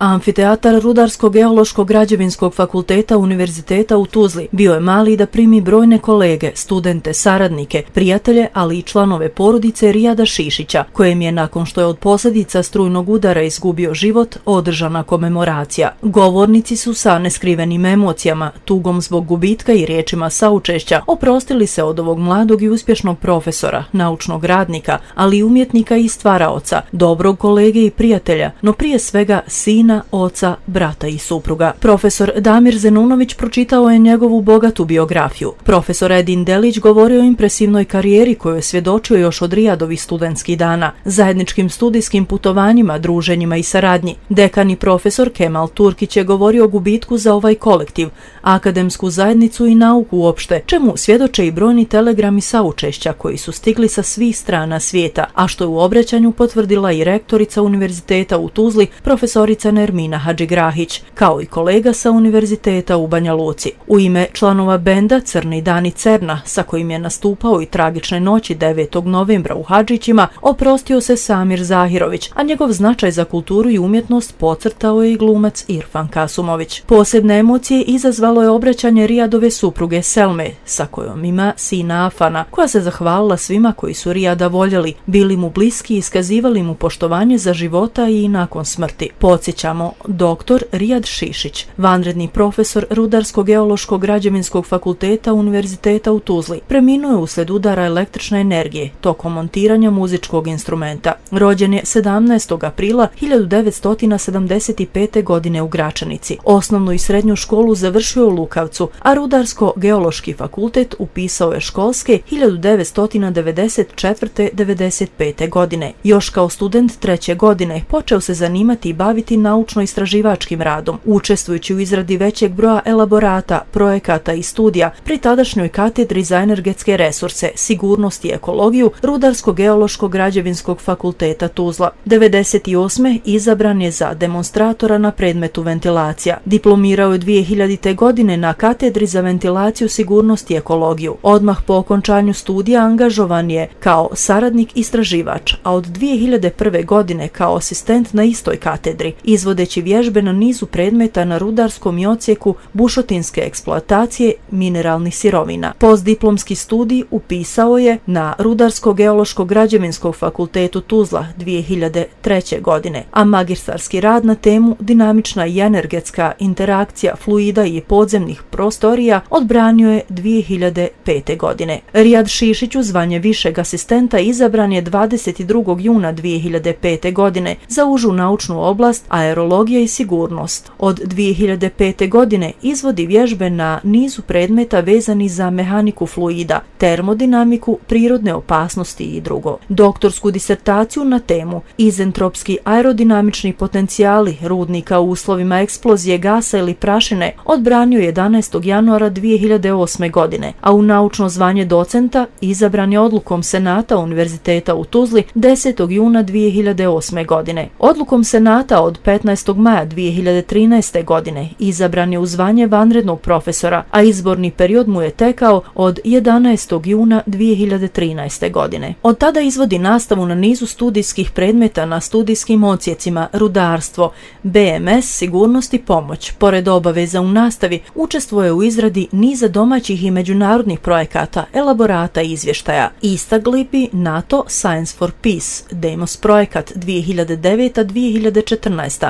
Amfiteatar Rudarsko-geološkog građevinskog fakulteta Univerziteta u Tuzli bio je mali da primi brojne kolege, studente, saradnike, prijatelje, ali i članove porodice Rijada Šišića, kojem je nakon što je od posljedica strujnog udara izgubio život, održana komemoracija. Govornici su sa neskrivenim emocijama, tugom zbog gubitka i riječima saučešća, oprostili se od ovog mladog i uspješnog profesora, naučnog radnika, ali i umjetnika i stvaraoca, dobrog kolege i prijatelja, no prije svega sina sina, oca, brata i supruga. Profesor Damir Zenunović pročitao je njegovu bogatu biografiju. Profesor Edin Delić govorio o impresivnoj karijeri koju je svjedočio još od Rijadovih studentskih dana, zajedničkim studijskim putovanjima, druženjima i saradnji. Dekani profesor Kemal Turkić je govorio o gubitku za ovaj kolektiv, akademsku zajednicu i nauku uopšte, čemu svjedoče i brojni telegrami saučešća koji su stigli sa svih strana svijeta, a što je u obraćanju potvrdila i rektorica Univerziteta u Tuzli, profesorica Ermina Hadžigrahić, kao i kolega sa Univerziteta u Banja Luci. U ime članova benda Crni dani Cerna, sa kojim je nastupao i tragične noći 9. novembra u Hadžićima, oprostio se Samir Zahirović, a njegov značaj za kulturu i umjetnost pocrtao je i glumac Irfan Kasumović. Posebne emocije izazvalo je obraćanje Rijadove supruge Selme, sa kojom ima sina Afana, koja se zahvalila svima koji su Rijada voljeli, bili mu bliski i iskazivali mu poštovanje za života i nakon smrti. Podsjeća pričamo dr. Rijad Šišić, vanredni profesor Rudarsko-geološkog građevinskog fakulteta Univerziteta u Tuzli. Preminuo je usled udara električne energije tokom montiranja muzičkog instrumenta. Rođen je 17. aprila 1975. godine u Gračanici. Osnovnu i srednju školu završio u Lukavcu, a Rudarsko-geološki fakultet upisao je školske 1994-95. godine. Još kao student treće godine počeo se zanimati i baviti naučnim naučno-istraživačkim radom, učestvujući u izradi većeg broja elaborata, projekata i studija pri tadašnjoj katedri za energetske resurse, sigurnost i ekologiju Rudarsko-geološkog građevinskog fakulteta Tuzla. 98. izabran je za demonstratora na predmetu ventilacija. Diplomirao je 2000. godine na katedri za ventilaciju, sigurnost i ekologiju. Odmah po okončanju studija angažovan je kao saradnik istraživač, a od 2001. godine kao asistent na istoj katedri. Izvod izvodeći vježbe na nizu predmeta na rudarskom i ocijeku bušotinske eksploatacije mineralnih sirovina. Postdiplomski studij upisao je na Rudarsko-geološko-građevinskog fakultetu Tuzla 2003. godine, a magistarski rad na temu dinamična i energetska interakcija fluida i podzemnih prostorija odbranio je 2005. godine. Rijad Šišić u zvanje višeg asistenta izabran je 22. juna 2005. godine za užu naučnu oblast aerodinamika aerologija i sigurnost. Od 2005. godine izvodi vježbe na nizu predmeta vezani za mehaniku fluida, termodinamiku, prirodne opasnosti i drugo. Doktorsku disertaciju na temu izentropski aerodinamični potencijali rudnika u uslovima eksplozije gasa ili prašine odbranio 11. januara 2008. godine, a u naučno zvanje docenta izabran je odlukom Senata Univerziteta u Tuzli 10. juna 2008. godine. Odlukom Senata od 15 15. maja 2013. godine izabran je u zvanje vanrednog profesora, a izborni period mu je tekao od 11. juna 2013. godine. Od tada izvodi nastavu na nizu studijskih predmeta na studijskim ocijecima rudarstvo, BMS, sigurnost i pomoć. Pored obaveza u nastavi, učestvuje u izradi niza domaćih i međunarodnih projekata, elaborata i izvještaja. Ista bi NATO Science for Peace, Demos projekat 2009-2014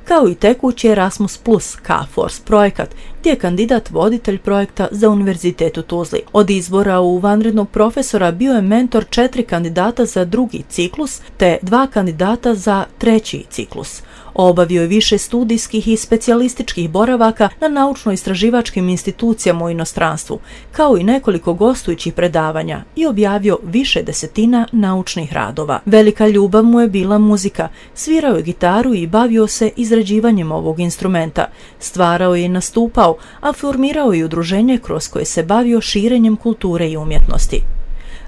kao i tekući Erasmus Plus K-Force projekat, gdje je kandidat voditelj projekta za Univerzitet u Tuzli. Od izbora u vanrednog profesora bio je mentor četiri kandidata za drugi ciklus, te dva kandidata za treći ciklus. Obavio je više studijskih i specijalističkih boravaka na naučno-istraživačkim institucijama u inostranstvu, kao i nekoliko gostujućih predavanja i objavio više desetina naučnih radova. Velika ljubav mu je bila muzika, svirao je gitaru i bavio se izrađivanjem ovog instrumenta. Stvarao je i nastupao, a formirao je udruženje kroz koje se bavio širenjem kulture i umjetnosti.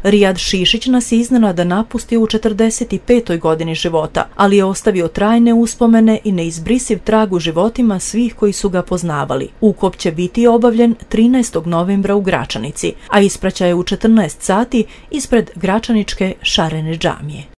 Rijad Šišić nas je iznenada napustio u 45. godini života, ali je ostavio trajne uspomene i neizbrisiv trag u životima svih koji su ga poznavali. Ukop će biti obavljen 13. novembra u Gračanici, a ispraća je u 14 sati ispred Gračaničke šarene džamije.